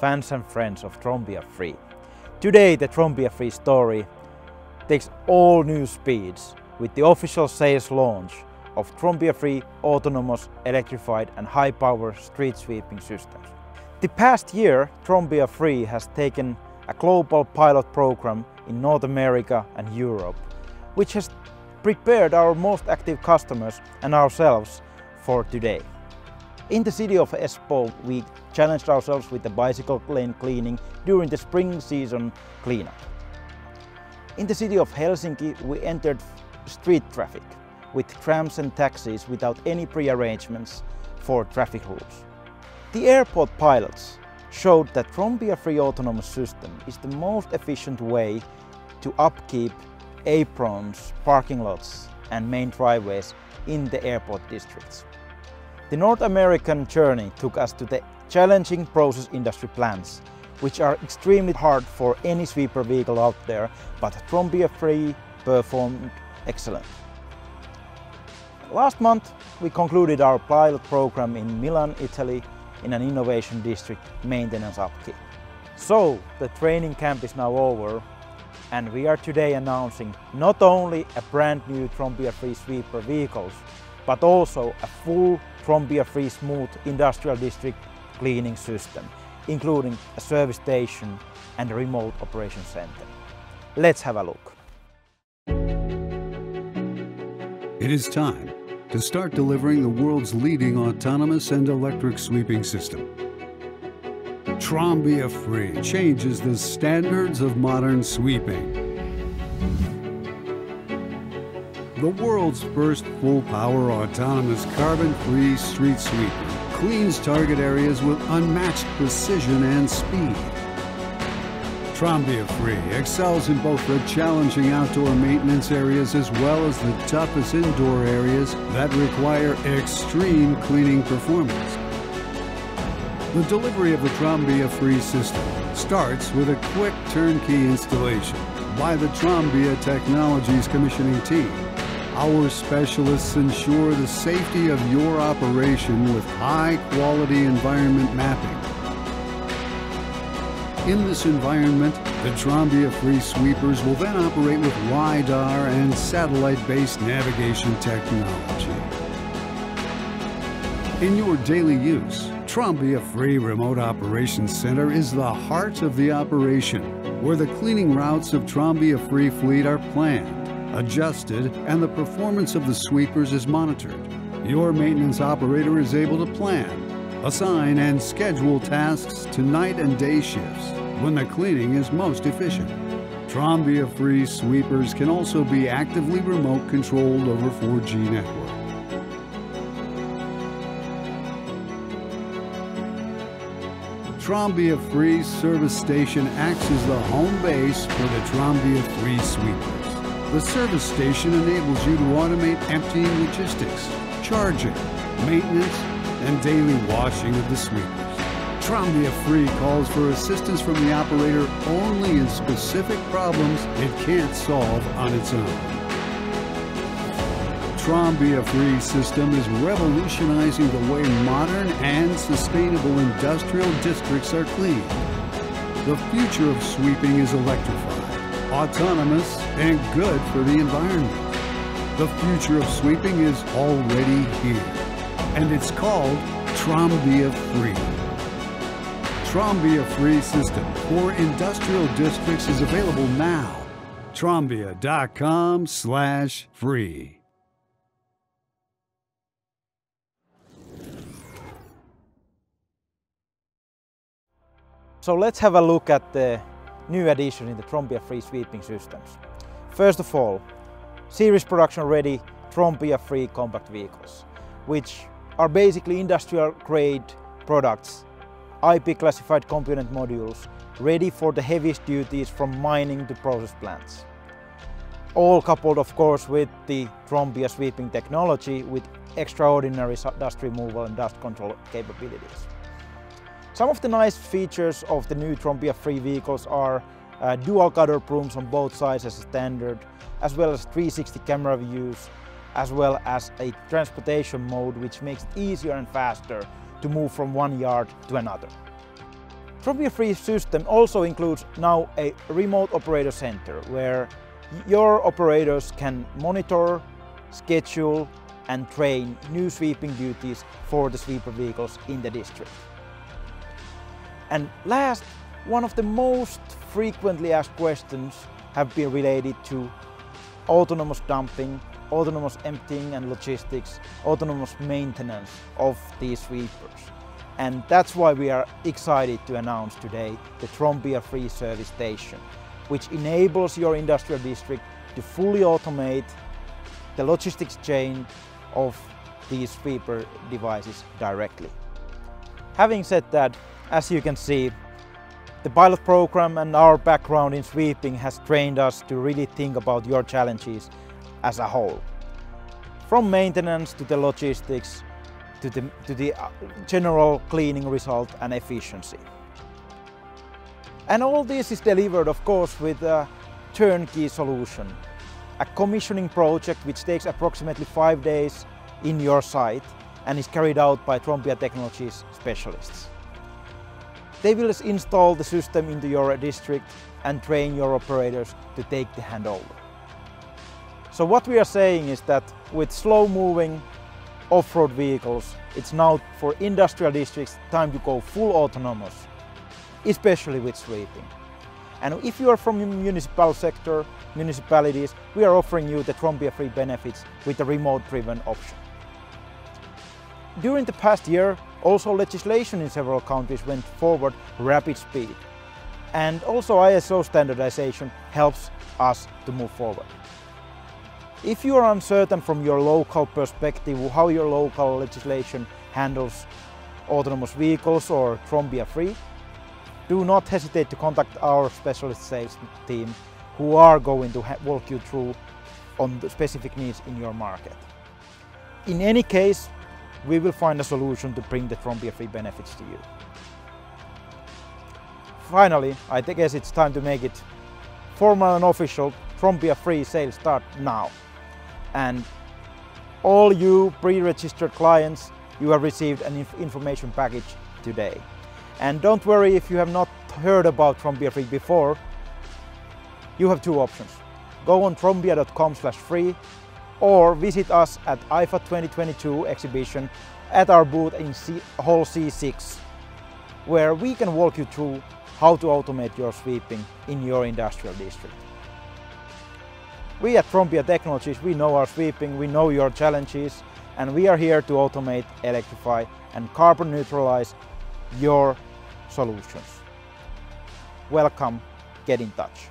fans and friends of Trombia Free. Today the Trombia Free story takes all new speeds with the official sales launch of Trombia Free autonomous, electrified and high-power street sweeping systems. The past year, Trombia Free has taken a global pilot program in North America and Europe, which has prepared our most active customers and ourselves for today. In the city of Espoo, we challenged ourselves with the bicycle lane cleaning during the spring season cleanup. In the city of Helsinki, we entered street traffic with trams and taxis without any pre-arrangements for traffic rules. The airport pilots showed that Trombia Free Autonomous System is the most efficient way to upkeep aprons, parking lots and main driveways in the airport districts. The North American journey took us to the challenging process industry plants, which are extremely hard for any sweeper vehicle out there, but Trombia Free performed excellent. Last month we concluded our pilot program in Milan, Italy in an innovation district maintenance upkeep. So the training camp is now over and we are today announcing not only a brand new Trombia Free sweeper vehicles but also a full Trombia Free Smooth Industrial District cleaning system including a service station and a remote operation center. Let's have a look. It is time to start delivering the world's leading autonomous and electric sweeping system. Trombia Free changes the standards of modern sweeping. The world's first full-power autonomous carbon-free street sweeper cleans target areas with unmatched precision and speed. Trombia Free excels in both the challenging outdoor maintenance areas as well as the toughest indoor areas that require extreme cleaning performance. The delivery of the Trombia Free system starts with a quick turnkey installation by the Trombia Technologies commissioning team. Our specialists ensure the safety of your operation with high quality environment mapping in this environment, the Trombia Free Sweepers will then operate with LiDAR and satellite-based navigation technology. In your daily use, Trombia Free Remote Operations Center is the heart of the operation, where the cleaning routes of Trombia Free Fleet are planned, adjusted, and the performance of the sweepers is monitored. Your maintenance operator is able to plan, assign, and schedule tasks to night and day shifts when the cleaning is most efficient. Trombia free sweepers can also be actively remote controlled over 4G network. Trombia Free Service Station acts as the home base for the Trombia Free sweepers. The service station enables you to automate emptying logistics, charging, maintenance, and daily washing of the sweepers. Trombia Free calls for assistance from the operator only in specific problems it can't solve on its own. Trombia Free system is revolutionizing the way modern and sustainable industrial districts are cleaned. The future of sweeping is electrified, autonomous, and good for the environment. The future of sweeping is already here, and it's called Trombia Free. Trombia free system for industrial districts is available now. Trombia.com slash free. So let's have a look at the new addition in the Trombia free sweeping systems. First of all, series production ready Trombia free compact vehicles, which are basically industrial grade products IP classified component modules ready for the heaviest duties from mining to process plants. All coupled of course with the Trombia sweeping technology with extraordinary dust removal and dust control capabilities. Some of the nice features of the new Trombia free vehicles are uh, dual gutter brooms on both sides as a standard, as well as 360 camera views, as well as a transportation mode which makes it easier and faster to move from one yard to another. Trombia Free system also includes now a remote operator center where your operators can monitor, schedule and train new sweeping duties for the sweeper vehicles in the district. And last, one of the most frequently asked questions have been related to autonomous dumping, autonomous emptying and logistics, autonomous maintenance of these sweepers. And that's why we are excited to announce today the Trombia Free Service Station, which enables your industrial district to fully automate the logistics chain of these sweeper devices directly. Having said that, as you can see, the pilot program and our background in sweeping has trained us to really think about your challenges as a whole. From maintenance to the logistics to the, to the uh, general cleaning result and efficiency. And all this is delivered, of course, with a turnkey solution. A commissioning project which takes approximately five days in your site and is carried out by Trombia Technologies specialists. They will install the system into your district and train your operators to take the handover. So what we are saying is that with slow moving off-road vehicles, it's now for industrial districts time to go full autonomous, especially with sweeping. And if you are from the municipal sector, municipalities, we are offering you the Trombia free benefits with a remote driven option. During the past year, also legislation in several countries went forward rapid speed. And also ISO standardization helps us to move forward. If you are uncertain from your local perspective how your local legislation handles autonomous vehicles or Trombia free, do not hesitate to contact our specialist sales team who are going to walk you through on the specific needs in your market. In any case, we will find a solution to bring the Trombia free benefits to you. Finally, I guess it's time to make it formal and official Trombia free sales start now and all you pre-registered clients, you have received an inf information package today. And don't worry if you have not heard about Trombia Free before, you have two options. Go on trombia.com slash free or visit us at IFAT 2022 exhibition at our booth in C Hall C6 where we can walk you through how to automate your sweeping in your industrial district. We at Trombia Technologies, we know our sweeping, we know your challenges, and we are here to automate, electrify, and carbon neutralize your solutions. Welcome, get in touch.